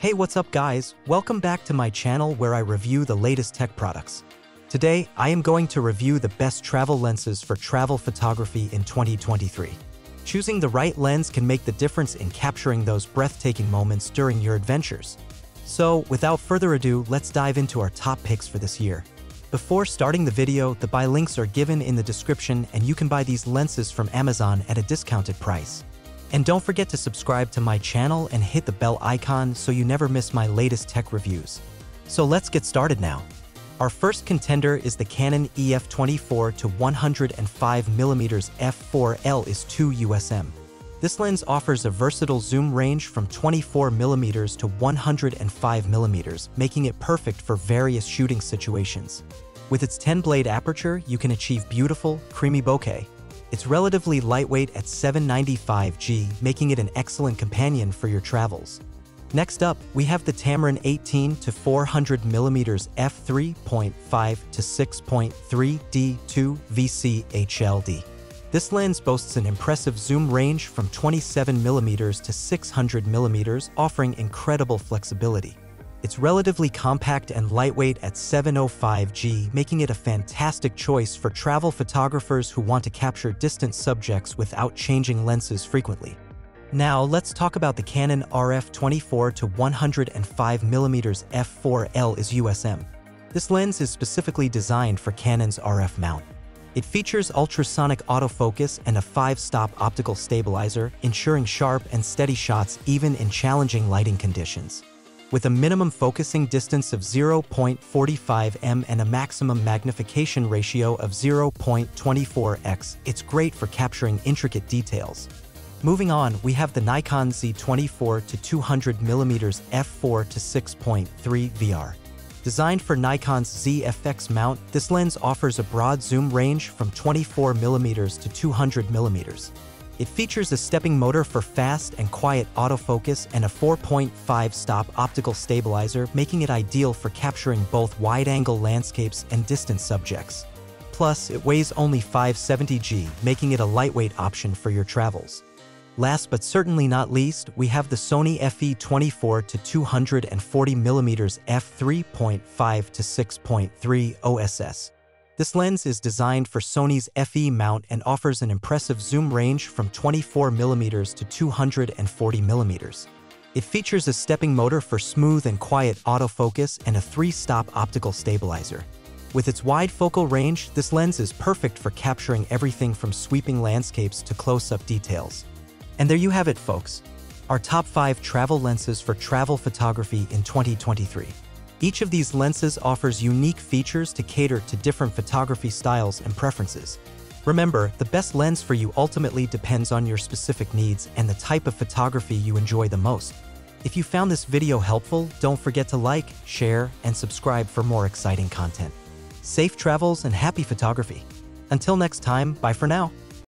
Hey, what's up guys? Welcome back to my channel where I review the latest tech products. Today, I am going to review the best travel lenses for travel photography in 2023. Choosing the right lens can make the difference in capturing those breathtaking moments during your adventures. So, without further ado, let's dive into our top picks for this year. Before starting the video, the buy links are given in the description and you can buy these lenses from Amazon at a discounted price. And don't forget to subscribe to my channel and hit the bell icon so you never miss my latest tech reviews. So let's get started now. Our first contender is the Canon EF24 to 105mm f4L is 2 USM. This lens offers a versatile zoom range from 24mm to 105mm, making it perfect for various shooting situations. With its 10-blade aperture, you can achieve beautiful, creamy bokeh, it's relatively lightweight at 795 G, making it an excellent companion for your travels. Next up, we have the Tamron 18 to 400 mm f3.5 to 6.3 D2 VC HLD. This lens boasts an impressive zoom range from 27 mm to 600 mm, offering incredible flexibility. It's relatively compact and lightweight at 705G, making it a fantastic choice for travel photographers who want to capture distant subjects without changing lenses frequently. Now, let's talk about the Canon RF24 to 105mm f4L is USM. This lens is specifically designed for Canon's RF mount. It features ultrasonic autofocus and a 5-stop optical stabilizer, ensuring sharp and steady shots even in challenging lighting conditions. With a minimum focusing distance of 0.45 m and a maximum magnification ratio of 0.24x, it's great for capturing intricate details. Moving on, we have the Nikon Z24 to 200mm f4 to 6.3 VR. Designed for Nikon's ZFX mount, this lens offers a broad zoom range from 24mm to 200mm. It features a stepping motor for fast and quiet autofocus and a 4.5-stop optical stabilizer, making it ideal for capturing both wide-angle landscapes and distant subjects. Plus, it weighs only 570G, making it a lightweight option for your travels. Last but certainly not least, we have the Sony FE24 to 240mm f3.5 to 6.3 OSS. This lens is designed for Sony's FE mount and offers an impressive zoom range from 24mm to 240mm. It features a stepping motor for smooth and quiet autofocus and a three-stop optical stabilizer. With its wide focal range, this lens is perfect for capturing everything from sweeping landscapes to close-up details. And there you have it, folks. Our top 5 travel lenses for travel photography in 2023. Each of these lenses offers unique features to cater to different photography styles and preferences. Remember, the best lens for you ultimately depends on your specific needs and the type of photography you enjoy the most. If you found this video helpful, don't forget to like, share, and subscribe for more exciting content. Safe travels and happy photography. Until next time, bye for now.